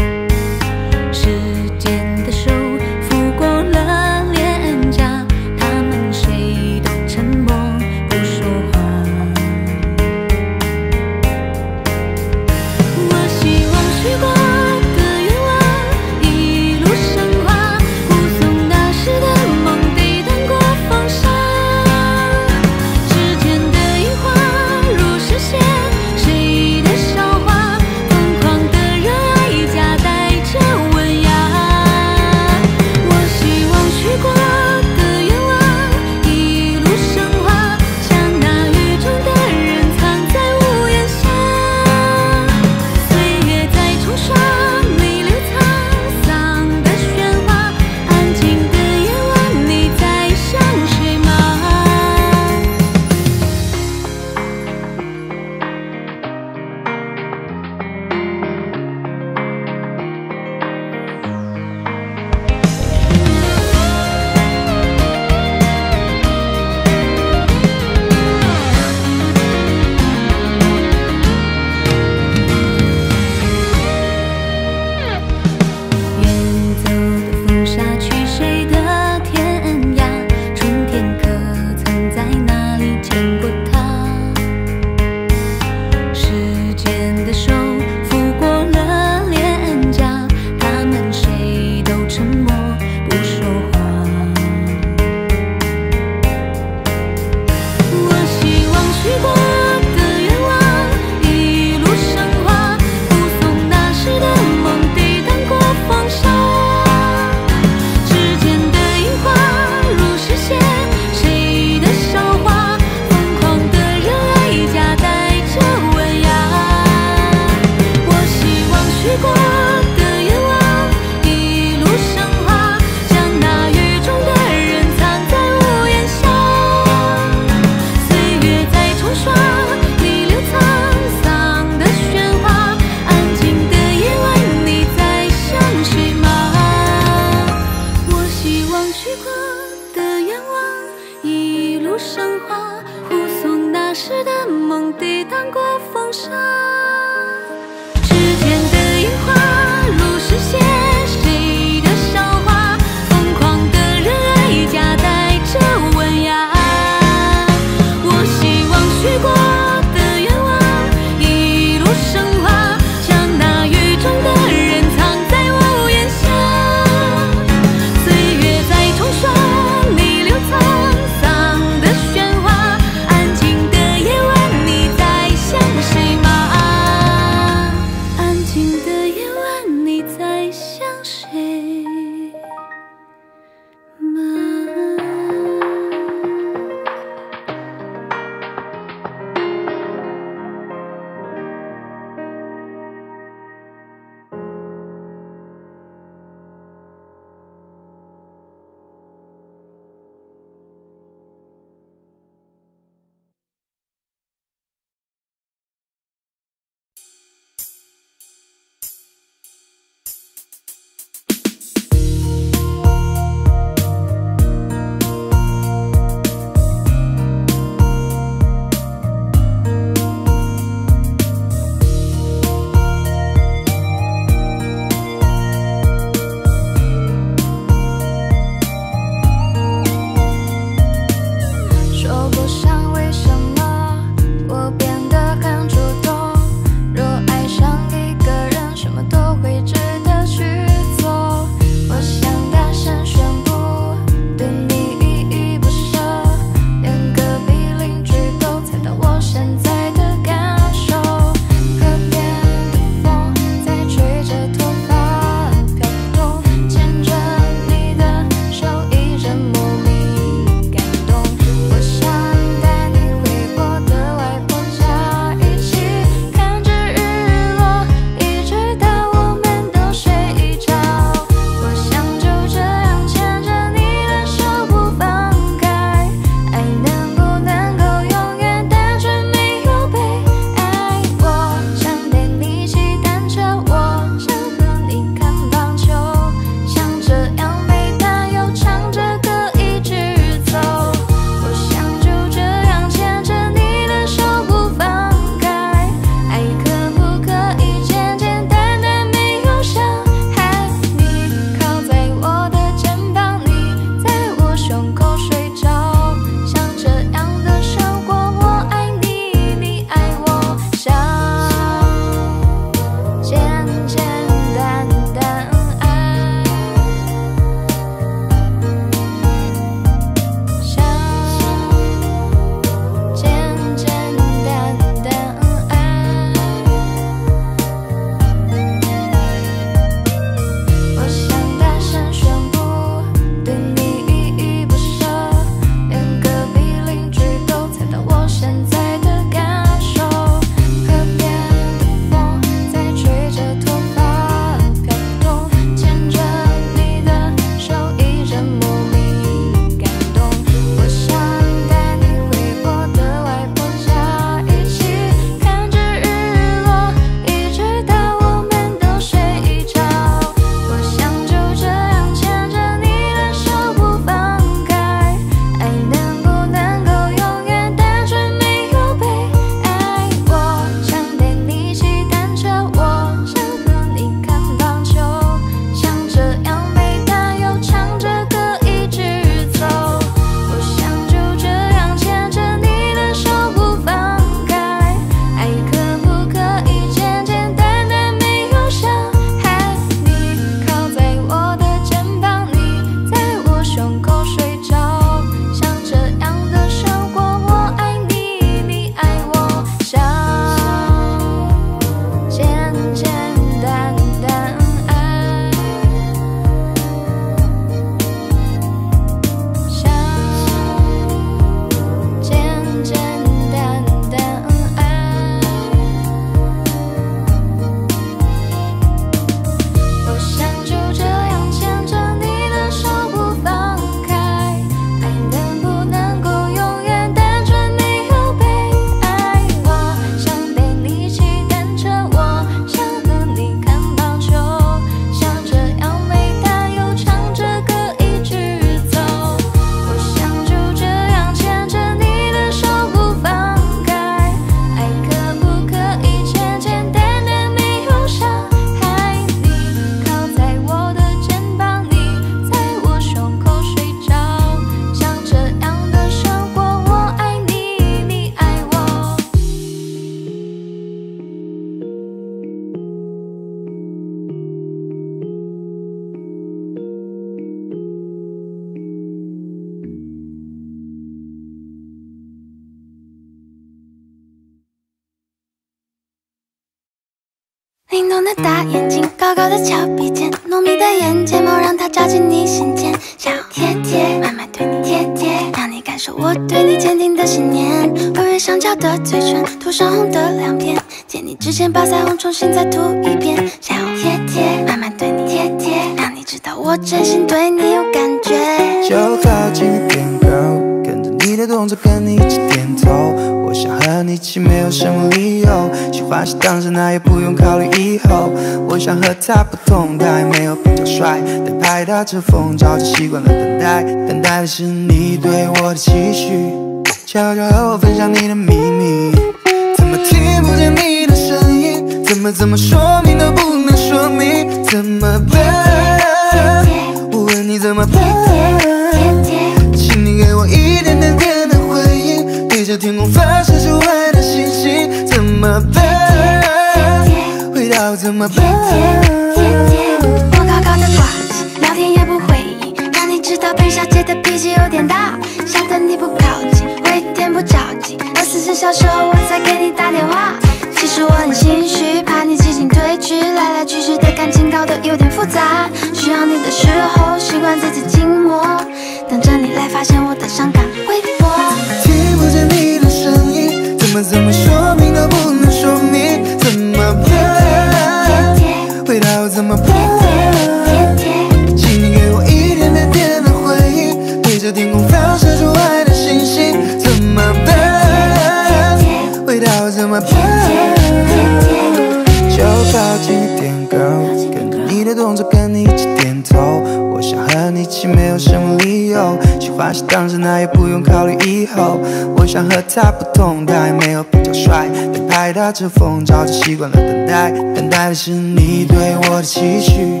他不同他也没有比较帅。拍打着风早就习惯了等待等待的是你对我的期许。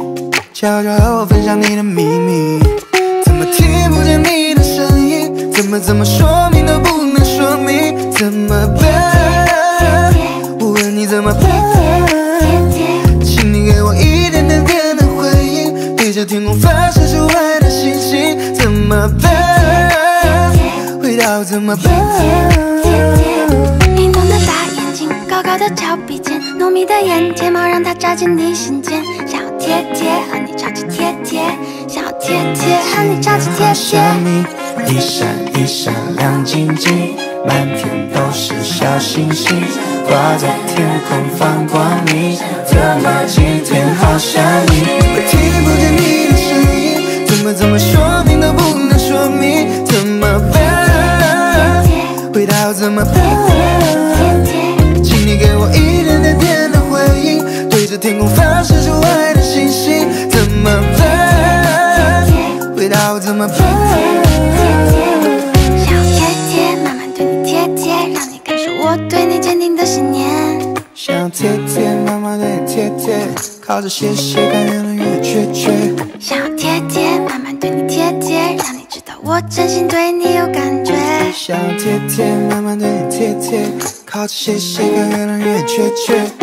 悄悄和我分享你的秘密。怎么听不见你的声音？怎么怎么说？进你心间，想要贴贴，和你超级贴贴，想要贴贴，和你超级贴贴。你一闪一闪亮晶晶，满天都是小星星，挂在天空放光明。这么今天好想你，我听不见你的声音，怎么怎么说明都不能说明，怎么办？回到怎么办？请你给我一点。天空发射出爱的星星，怎么办？回答我怎么办？想要贴贴，慢慢对你贴贴，让你感受我对你坚定的信念。想要贴贴，慢慢对你贴贴，靠着斜斜看月亮越圆越缺缺。想要贴贴，慢慢对你贴贴，让你知道我真心对你有感觉。想要贴贴，慢慢对你贴贴，靠着斜斜看月亮越圆越缺缺。